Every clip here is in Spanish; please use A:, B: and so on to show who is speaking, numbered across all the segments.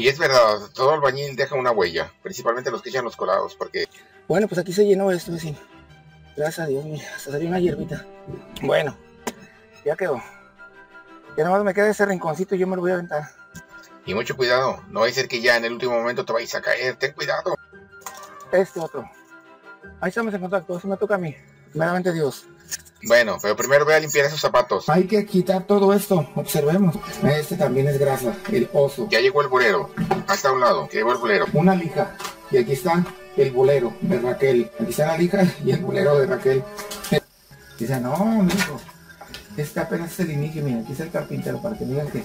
A: Y es verdad, todo albañil deja una huella, principalmente los que echan los colados, porque...
B: Bueno, pues aquí se llenó esto, vecino. Gracias a Dios, mira, hasta salió una hierbita. Bueno, ya quedó. Ya nomás me queda ese rinconcito y yo me lo voy a aventar.
A: Y mucho cuidado, no va a ser que ya en el último momento te vayas a caer, ten cuidado.
B: Este otro. Ahí estamos en contacto, eso me toca a mí. Meramente Dios.
A: Bueno, pero primero voy a limpiar esos zapatos.
B: Hay que quitar todo esto, observemos. Este también es grasa, el oso.
A: Ya llegó el bolero, hasta un lado, llegó el bolero.
B: Una lija, y aquí está el bolero de Raquel. Aquí está la lija y el bolero de Raquel. Dice, no, amigo, este apenas es el inicio, mira, aquí está el carpintero para que digan que,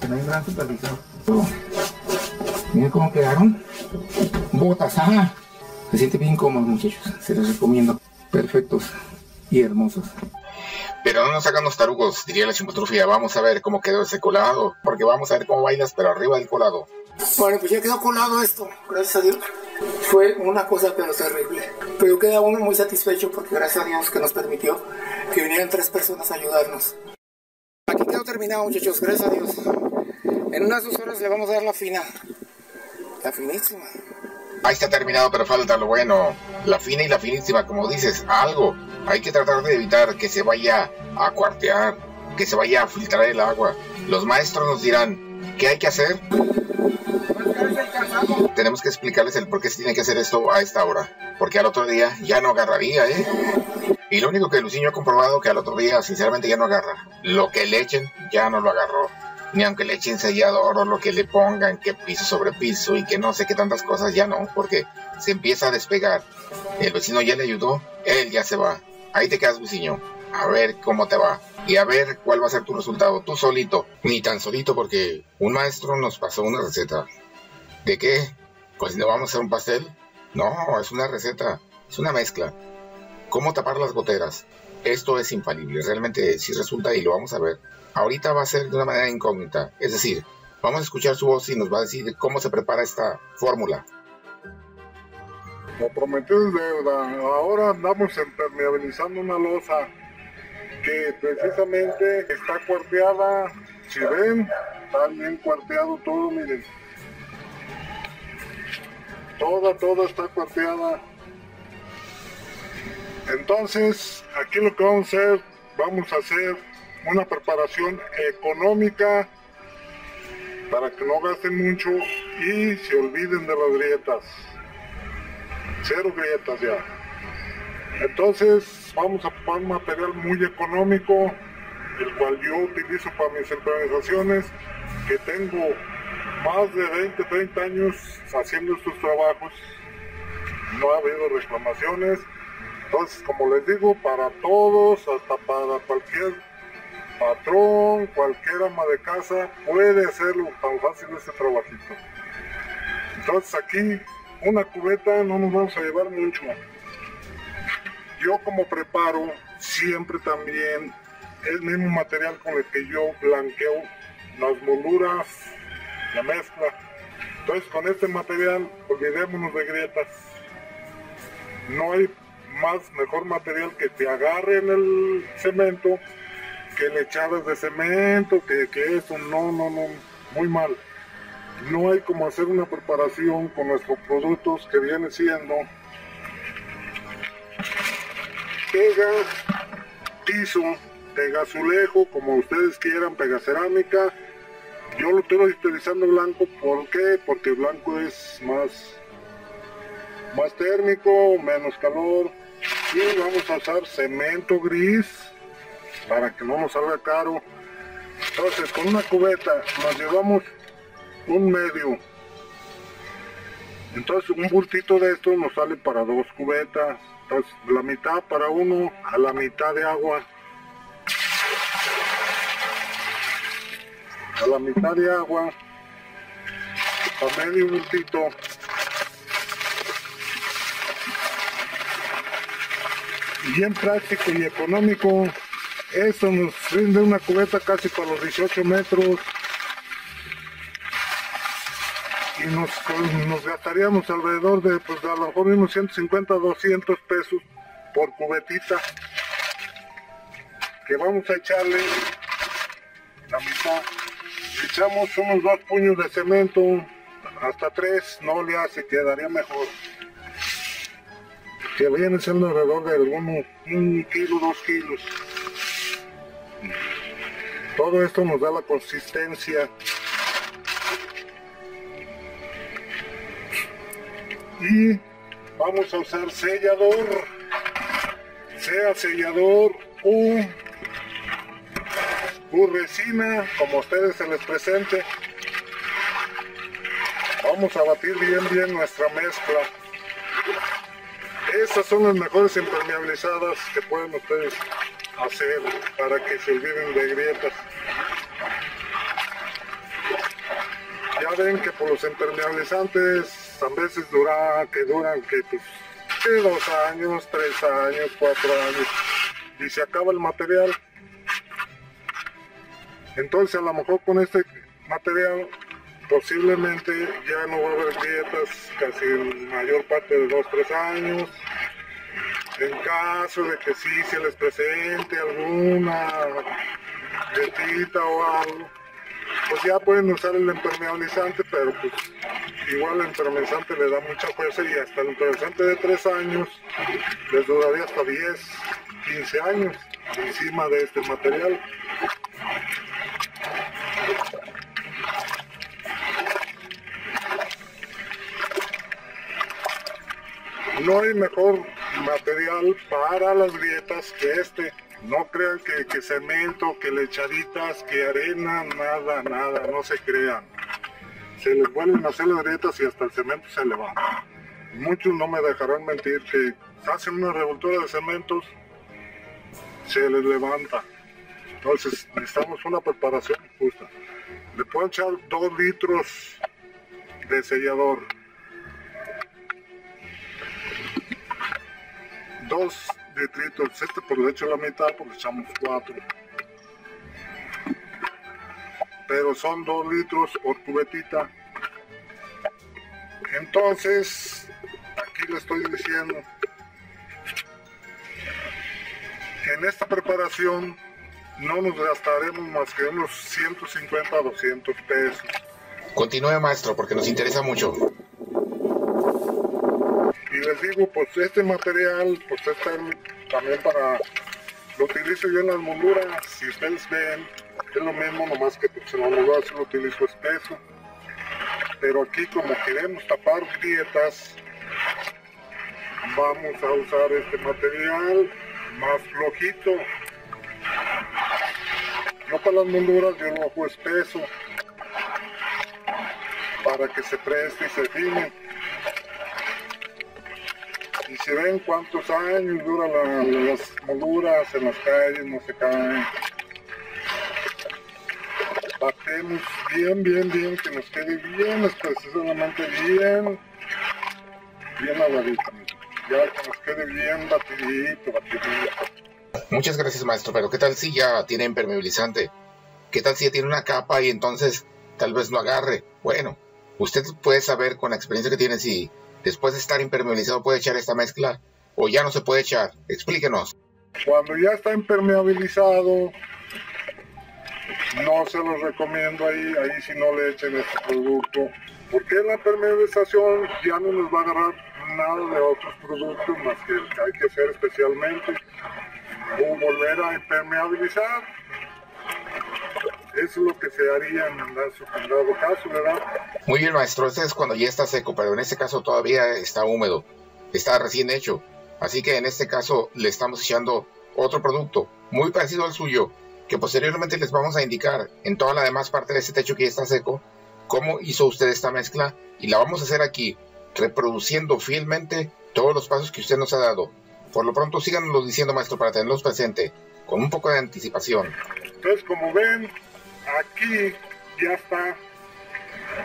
B: que no hay un gran supervisor. Oh, Miren cómo quedaron. Botas, ajá. Se siente bien cómodo, muchachos. Se los recomiendo. Perfectos y hermosos.
A: Pero no nos hagan los tarugos, diría la chimotrufia. Vamos a ver cómo quedó ese colado, porque vamos a ver cómo bailas, pero arriba del colado.
B: Bueno, pues ya quedó colado esto, gracias a Dios. Fue una cosa pero terrible. Pero queda uno muy satisfecho porque gracias a Dios que nos permitió que vinieran tres personas a ayudarnos. Aquí quedó terminado, muchachos, gracias a Dios. En unas dos horas le vamos a dar la fina. La finísima.
A: Ahí está terminado, pero falta lo bueno. La fina y la finísima, como dices, algo. Hay que tratar de evitar que se vaya a cuartear, que se vaya a filtrar el agua. Los maestros nos dirán, ¿qué hay que hacer? Tenemos que explicarles el por qué se tiene que hacer esto a esta hora. Porque al otro día ya no agarraría, ¿eh? Y lo único que Luciño ha comprobado que al otro día, sinceramente, ya no agarra. Lo que le echen, ya no lo agarró. Ni aunque le echen sellador o lo que le pongan, que piso sobre piso y que no sé qué tantas cosas, ya no, porque se empieza a despegar. El vecino ya le ayudó, él ya se va. Ahí te quedas, vecino. A ver cómo te va. Y a ver cuál va a ser tu resultado. Tú solito. Ni tan solito porque un maestro nos pasó una receta. ¿De qué? Pues no vamos a hacer un pastel. No, es una receta. Es una mezcla. ¿Cómo tapar las goteras? Esto es infalible. Realmente sí resulta y lo vamos a ver. Ahorita va a ser de una manera incógnita. Es decir, vamos a escuchar su voz y nos va a decir cómo se prepara esta fórmula.
C: Lo prometido es deuda. Ahora andamos impermeabilizando una losa que precisamente está cuarteada. Si ven, está bien cuarteado todo, miren. Toda, toda está cuarteada. Entonces, aquí lo que vamos a hacer, vamos a hacer una preparación económica para que no gasten mucho y se olviden de las grietas. Cero grietas ya. Entonces vamos a ocupar material muy económico, el cual yo utilizo para mis improvisaciones, que tengo más de 20, 30 años haciendo estos trabajos. No ha habido reclamaciones. Entonces, como les digo, para todos, hasta para cualquier patrón, cualquier ama de casa, puede hacerlo tan fácil este trabajito. Entonces aquí, una cubeta no nos vamos a llevar mucho. Yo como preparo, siempre también el mismo material con el que yo blanqueo las molduras, la mezcla. Entonces con este material, olvidémonos de grietas. No hay más mejor material que te agarre en el cemento que le echabas de cemento, que, que eso, no, no, no, muy mal. No hay como hacer una preparación con nuestros productos que viene siendo pega, piso, pega azulejo, como ustedes quieran, pega cerámica. Yo lo estoy utilizando blanco, ¿por qué? Porque blanco es más, más térmico, menos calor. Y vamos a usar cemento gris para que no nos salga caro. Entonces con una cubeta nos llevamos un medio. Entonces un bultito de estos nos sale para dos cubetas. Entonces la mitad para uno a la mitad de agua. A la mitad de agua. A medio bultito. Bien práctico y económico. Esto nos rinde una cubeta casi para los 18 metros. Y nos, nos gastaríamos alrededor de, pues a lo mejor unos 150, 200 pesos por cubetita. Que vamos a echarle la mitad. echamos unos dos puños de cemento, hasta tres, no le hace, quedaría mejor. Que viene siendo alrededor de algunos un kilo, dos kilos. Todo esto nos da la consistencia. Y vamos a usar sellador, sea sellador o u resina, como ustedes se les presente. Vamos a batir bien bien nuestra mezcla. Estas son las mejores impermeabilizadas que pueden ustedes hacer para que se olviden de grietas. Ya ven que por los impermeabilizantes a veces duran, que duran que pues dos años, tres años, cuatro años y se acaba el material entonces a lo mejor con este material posiblemente ya no va a haber grietas casi en mayor parte de 2-3 años. En caso de que sí se les presente alguna grietita o algo, pues ya pueden usar el impermeabilizante, pero pues igual el impermeabilizante le da mucha fuerza y hasta el impermeabilizante de 3 años les duraría hasta 10, 15 años encima de este material. No hay mejor material para las grietas que este. No crean que, cemento, que lechaditas, que arena, nada, nada, no se crean. Se les vuelven a hacer las grietas y hasta el cemento se le va. Muchos no me dejarán mentir que hacen una revoltura de cementos, se les levanta. Entonces necesitamos una preparación justa. Le puedo echar dos litros de sellador dos litritos, este por hecho la mitad porque echamos cuatro. Pero son dos litros por cubetita. Entonces, aquí le estoy diciendo, en esta preparación no nos gastaremos más que unos 150 a 200 pesos.
A: Continúe maestro, porque nos interesa mucho
C: les digo, pues este material, pues está también para, lo utilizo yo en las molduras, si ustedes ven, es lo mismo, nomás que pues, en las molduras lo utilizo espeso. Pero aquí como queremos tapar grietas, vamos a usar este material más flojito. No para las molduras, yo lo hago espeso para que se preste y se fine y si ven cuántos años duran las molduras en las calles, no se caen. Batemos bien, bien, bien, que nos quede bien, precisamente bien, bien aguadito. Ya que nos quede bien batidito, batidito.
A: Muchas gracias maestro, pero ¿qué tal si ya tiene impermeabilizante? ¿Qué tal si ya tiene una capa y entonces tal vez no agarre? Bueno, usted puede saber con la experiencia que tiene si después de estar impermeabilizado puede echar esta mezcla o ya no se puede echar? Explíquenos.
C: Cuando ya está impermeabilizado, no se los recomiendo ahí, ahí si no le echen este producto, porque la impermeabilización ya no nos va a agarrar nada de otros productos más que el que hay que hacer especialmente, o volver a impermeabilizar es lo que se haría en dado caso, ¿verdad?
A: Muy bien, maestro. Este es cuando ya está seco, pero en este caso todavía está húmedo. Está recién hecho. Así que en este caso le estamos echando otro producto muy parecido al suyo, que posteriormente les vamos a indicar en toda la demás parte de este techo que ya está seco, cómo hizo usted esta mezcla y la vamos a hacer aquí, reproduciendo fielmente todos los pasos que usted nos ha dado. Por lo pronto síganos diciendo, maestro, para tenerlos presente, con un poco de anticipación.
C: Entonces, como ven, aquí ya está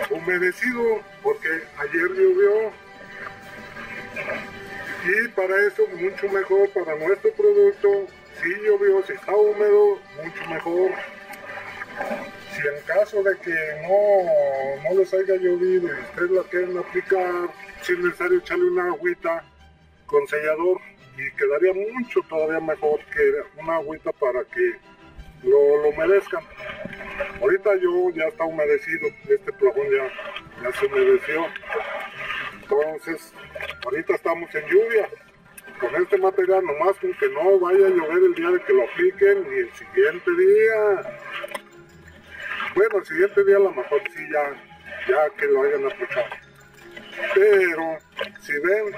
C: humedecido porque ayer llovió. Y para eso mucho mejor para nuestro producto. Si llovió, si está húmedo, mucho mejor. Si en caso de que no, no les haya llovido y ustedes la quieren aplicar si es necesario echarle una agüita con sellador y quedaría mucho todavía mejor que una agüita para que lo, lo humedezcan. Ahorita yo ya está humedecido, este plafón ya, ya se humedeció. Entonces, ahorita estamos en lluvia. Con este material, nomás con que no vaya a llover el día de que lo apliquen y el siguiente día. Bueno, el siguiente día a lo mejor sí ya, ya que lo hayan aplicado. Pero, si ven,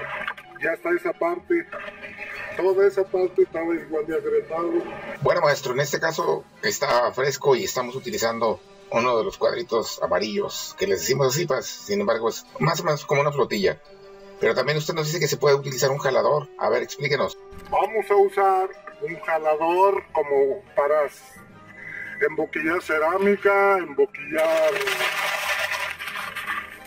C: ya está esa parte toda esa parte estaba igual de agregado.
A: Bueno, maestro, en este caso está fresco y estamos utilizando uno de los cuadritos amarillos, que les decimos así, pues, sin embargo es más o menos como una flotilla. Pero también usted nos dice que se puede utilizar un jalador. A ver, explíquenos.
C: Vamos a usar un jalador como para emboquillar cerámica, emboquillar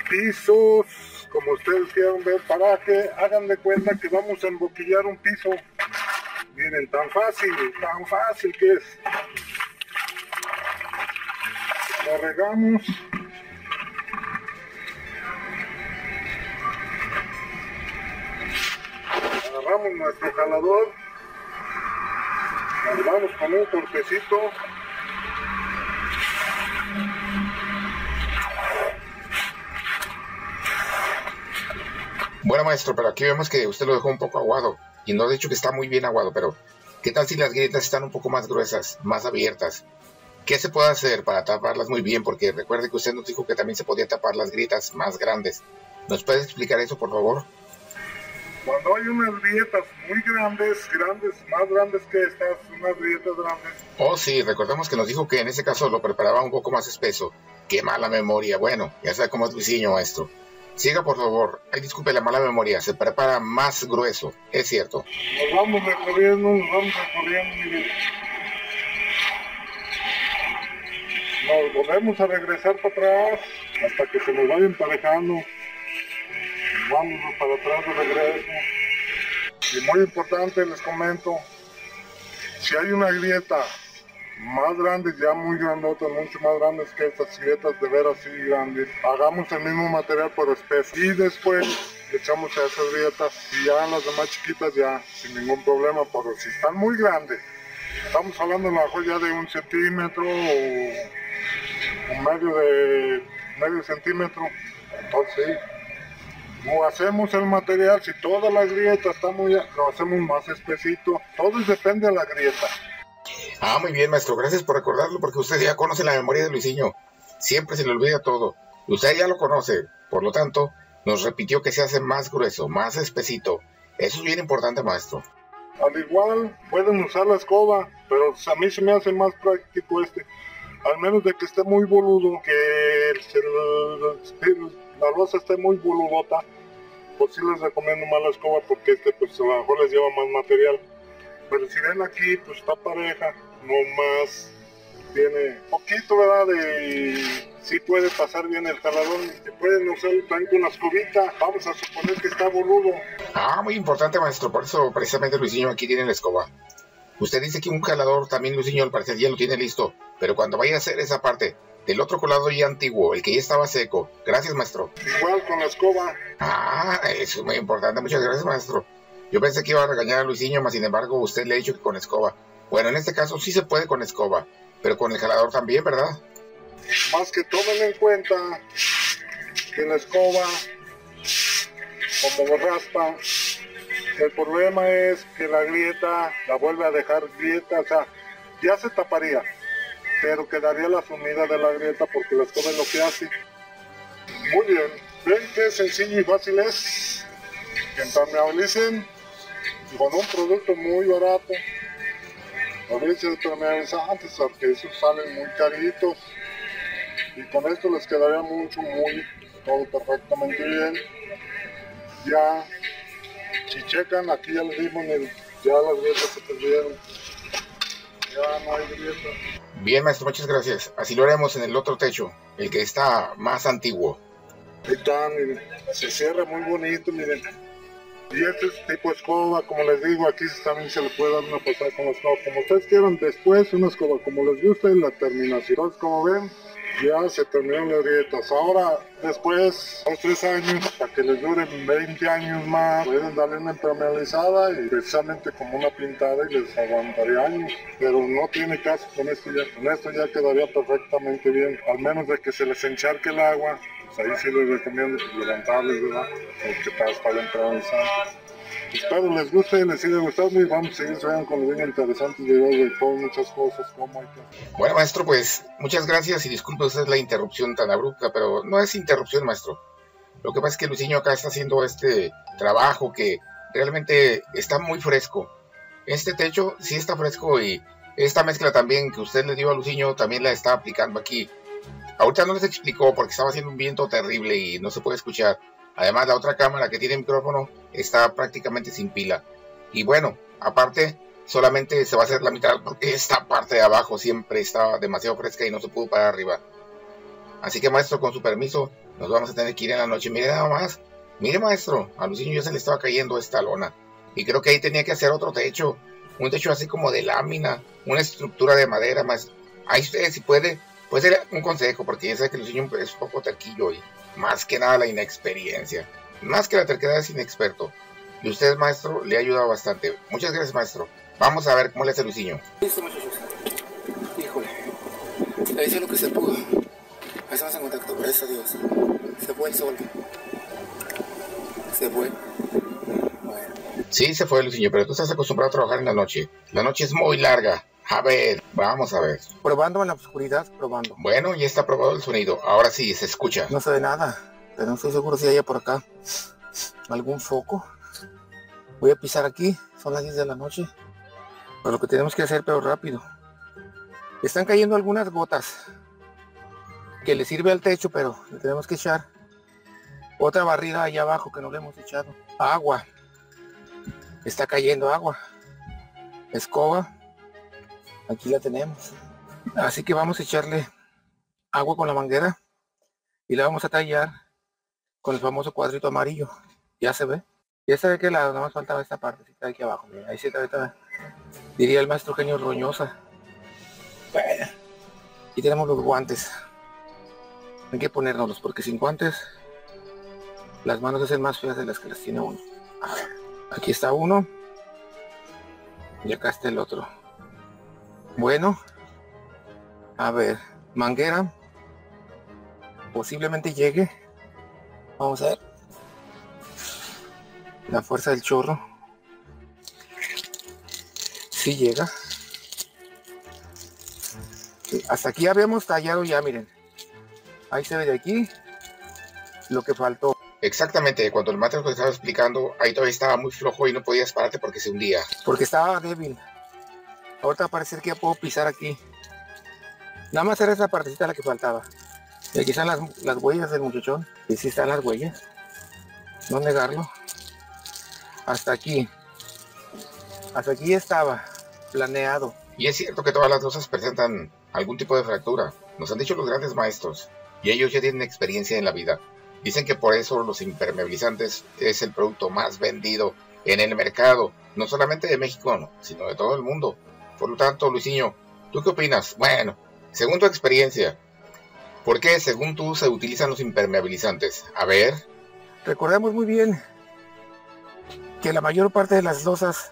C: pisos, como ustedes quieran ver, para que hagan de cuenta que vamos a emboquillar un piso. Miren, tan fácil, tan fácil que es. Lo regamos. Agarramos nuestro jalador. Nos vamos con un cortecito
A: Bueno, maestro, pero aquí vemos que usted lo dejó un poco aguado. Y no ha dicho que está muy bien aguado, pero ¿qué tal si las grietas están un poco más gruesas, más abiertas? ¿Qué se puede hacer para taparlas muy bien? Porque recuerde que usted nos dijo que también se podía tapar las grietas más grandes. ¿Nos puede explicar eso, por favor?
C: Cuando hay unas grietas muy grandes, grandes, más grandes que estas, unas grietas grandes.
A: Oh, sí, recordemos que nos dijo que en ese caso lo preparaba un poco más espeso. Qué mala memoria. Bueno, ya sabe cómo es Luisinho, maestro. Siga, por favor. Ay, disculpe la mala memoria. Se prepara más grueso. Es cierto.
C: Nos vamos recorriendo, nos vamos recorriendo. Nos volvemos a regresar para atrás hasta que se nos vaya emparejando. Vamos para atrás de regreso. Y muy importante, les comento, si hay una grieta más grandes, ya muy grandotas, mucho más grandes que estas grietas de veras así grandes. Hagamos el mismo material por espeso y después echamos a esas grietas y ya las demás chiquitas ya sin ningún problema, pero si están muy grandes, estamos hablando a lo mejor ya de un centímetro o un medio de medio centímetro, entonces o hacemos el material, si todas las grietas están muy, lo hacemos más espesito, todo depende de la grieta.
A: Ah, muy bien, maestro. Gracias por recordarlo, porque usted ya conoce la memoria de Luisinho. Siempre se le olvida todo. Usted ya lo conoce. Por lo tanto, nos repitió que se hace más grueso, más espesito. Eso es bien importante, maestro.
C: Al igual, pueden usar la escoba, pero a mí se me hace más práctico este. Al menos de que esté muy boludo, que la losa esté muy boludota, pues sí les recomiendo más la escoba porque este pues a lo mejor les lleva más material. Pero si ven aquí, pues está pareja, no más tiene poquito, ¿verdad? De sí puede pasar bien el jaladón, se pueden usar también con la escobita, vamos a suponer que está boludo.
A: Ah, muy importante maestro, por eso precisamente Luisinho aquí tiene la escoba. Usted dice que un jalador también Luisinho al parecer ya lo tiene listo, pero cuando vaya a hacer esa parte del otro colado ya antiguo, el que ya estaba seco. Gracias maestro.
C: Igual con la escoba.
A: Ah, eso es muy importante, muchas gracias maestro. Yo pensé que iba a regañar a Luisinho, mas sin embargo usted le ha dicho que con escoba. Bueno, en este caso sí se puede con escoba, pero con el jalador también, ¿verdad?
C: Más que tomen en cuenta que la escoba, como raspa, el problema es que la grieta la vuelve a dejar grieta, o sea, ya se taparía, pero quedaría la sumida de la grieta porque la escoba es lo que hace. Muy bien, ven qué sencillo y fácil es que impermeabilicen con un producto muy barato veces antes porque esos salen muy caritos y con esto les quedaría mucho, muy, todo perfectamente bien. Ya, si checan, aquí ya les dimos, ya las grietas se perdieron. Ya no hay grietas.
A: Bien, maestro, muchas gracias. Así lo haremos en el otro techo, el que está más antiguo.
C: Ahí está, miren, se cierra muy bonito, miren. Y este es tipo escoba, como les digo, aquí también se le puede dar una pasada con la escoba. Como ustedes quieran, después una escoba, como les gusta, en la terminación. Como ven, ya se terminaron las grietas. Ahora, después, dos, tres años, para que les duren 20 años más, pueden darle una impermeabilizada y precisamente como una pintada y les aguantaría años. Pero no tiene caso con esto ya. Con esto ya quedaría perfectamente bien. Al menos de que se les encharque el agua, pues ahí sí les recomiendo levantarles, ¿verdad? Porque para la impermeabilizada. Espero les guste, les siga gustando y vamos a seguir subiendo con los interesantes videos de todo, muchas cosas, como hay que...
A: Bueno, maestro, pues muchas gracias y disculpe usted la interrupción tan abrupta, pero no es interrupción, maestro. Lo que pasa es que Luisinho acá está haciendo este trabajo que realmente está muy fresco. Este techo sí está fresco y esta mezcla también que usted le dio a Luciño también la está aplicando aquí. Ahorita no les explicó porque estaba haciendo un viento terrible y no se puede escuchar. Además, la otra cámara que tiene micrófono está prácticamente sin pila. Y bueno, aparte, solamente se va a hacer la mitad porque esta parte de abajo siempre estaba demasiado fresca y no se pudo parar arriba. Así que maestro, con su permiso, nos vamos a tener que ir en la noche. Mire nada más. Mire maestro, a Luciño ya se le estaba cayendo esta lona. Y creo que ahí tenía que hacer otro techo. Un techo así como de lámina. Una estructura de madera más. Ahí usted si puede, puede ser un consejo, porque ya sabe que Luciño es un poco taquillo y más que nada la inexperiencia. Más que la terquedad es inexperto. Y usted, maestro, le ha ayudado bastante. Muchas gracias, maestro. Vamos a ver cómo le hace Luciño.
B: Listo, muchachos. Híjole. Le hice lo que se pudo. Ahí estamos en contacto, gracias a Dios. Se fue el sol. Se fue. Bueno.
A: Sí, se fue Luciño, pero tú estás acostumbrado a trabajar en la noche. La noche es muy larga. A ver, vamos a ver.
B: Probando en la oscuridad, probando.
A: Bueno, ya está probado el sonido. Ahora sí, se escucha.
B: No se ve nada, pero no estoy seguro si haya por acá algún foco. Voy a pisar aquí, son las 10 de la noche. Pero lo que tenemos que hacer, pero rápido. Están cayendo algunas gotas que le sirve al techo, pero le tenemos que echar otra barrida allá abajo que no le hemos echado. Agua. Está cayendo agua. Escoba Aquí la tenemos. Así que vamos a echarle agua con la manguera y la vamos a tallar con el famoso cuadrito amarillo. Ya se ve. Ya se ve que la, nada más faltaba esta parte de aquí abajo. ahí se ve, diría el maestro genio roñosa. Aquí tenemos los guantes. Hay que ponérnoslos porque sin guantes las manos hacen más feas de las que las tiene uno. Aquí está uno y acá está el otro. Bueno, a ver, manguera. Posiblemente llegue. Vamos a ver. La fuerza del chorro. Si llega. hasta aquí habíamos tallado ya, miren. Ahí se ve de aquí lo que faltó.
A: Exactamente, cuando el maestro te estaba explicando, ahí todavía estaba muy flojo y no podías pararte porque se hundía.
B: Porque estaba débil. Ahorita parecer que ya puedo pisar aquí. Nada más era esa partecita la que faltaba. Y aquí están las, huellas del muchachón. Y sí están las huellas. No negarlo. Hasta aquí. Hasta aquí estaba planeado.
A: Y es cierto que todas las cosas presentan algún tipo de fractura. Nos han dicho los grandes maestros. Y ellos ya tienen experiencia en la vida. Dicen que por eso los impermeabilizantes es el producto más vendido en el mercado. No solamente de México, sino de todo el mundo. Por lo tanto, Luisinho, ¿tú qué opinas? Bueno, según tu experiencia, ¿por qué según tú se utilizan los impermeabilizantes? A ver.
B: Recordemos muy bien que la mayor parte de las losas,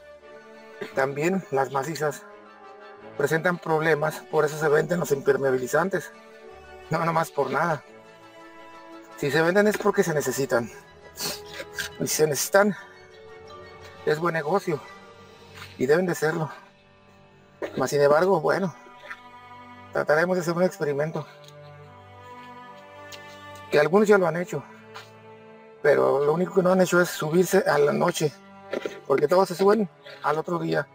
B: también las macizas, presentan problemas, por eso se venden los impermeabilizantes. No, no más por nada. Si se venden es porque se necesitan. Y si se necesitan, es buen negocio. Y deben de serlo. Más sin embargo, bueno, trataremos de hacer un experimento. Que algunos ya lo han hecho. Pero lo único que no han hecho es subirse a la noche. Porque todos se suben al otro día.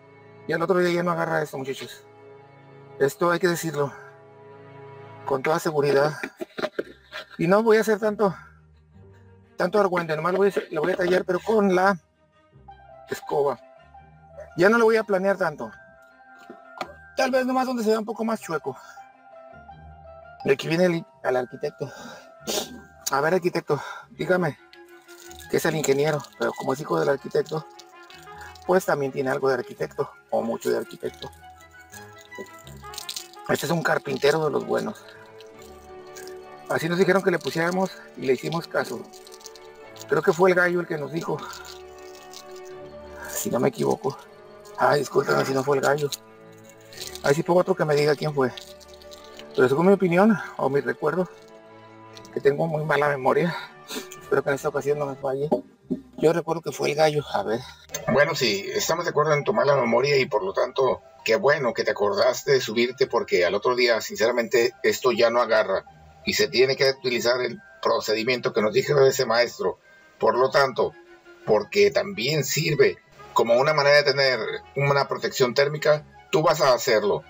B: Y al otro día ya no agarra esto, muchachos. Esto hay que decirlo. Con toda seguridad. Y no voy a hacer tanto tanto argüente, nomás lo voy, lo voy a tallar, pero con la escoba. Ya no lo voy a planear tanto. Tal vez nomás donde se vea un poco más chueco. Y aquí viene el, al arquitecto. A ver, arquitecto, dígame que es el ingeniero, pero como es hijo del arquitecto, pues también tiene algo de arquitecto, o mucho de arquitecto. Este es un carpintero de los buenos. Así nos dijeron que le pusiéramos y le hicimos caso. Creo que fue el gallo el que nos dijo. Si no me equivoco. Ay, discúlpenme si no fue el gallo. Ahí sí pongo otro que me diga quién fue. Pero según mi opinión o mi recuerdo, que tengo muy mala memoria, espero que en esta ocasión no me falle. Yo recuerdo que fue el gallo, a ver.
A: Bueno, sí, estamos de acuerdo en tu mala memoria y por lo tanto, qué bueno que te acordaste de subirte porque al otro día, sinceramente, esto ya no agarra y se tiene que utilizar el procedimiento que nos dijo ese maestro. Por lo tanto, porque también sirve como una manera de tener una protección térmica, tú vas a hacerlo.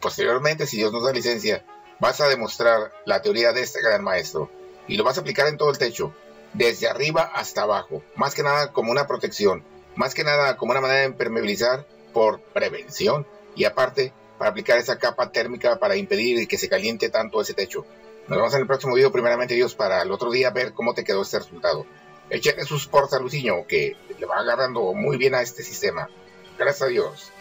A: Posteriormente, si Dios nos da licencia, vas a demostrar la teoría de este gran maestro y lo vas a aplicar en todo el techo, desde arriba hasta abajo, más que nada como una protección, más que nada como una manera de impermeabilizar por prevención y aparte para aplicar esa capa térmica para impedir que se caliente tanto ese techo. Nos vemos en el próximo video, primeramente Dios, para el otro día ver cómo te quedó este resultado. Echen sus portas, Luciño, que le va agarrando muy bien a este sistema. Gracias a Dios.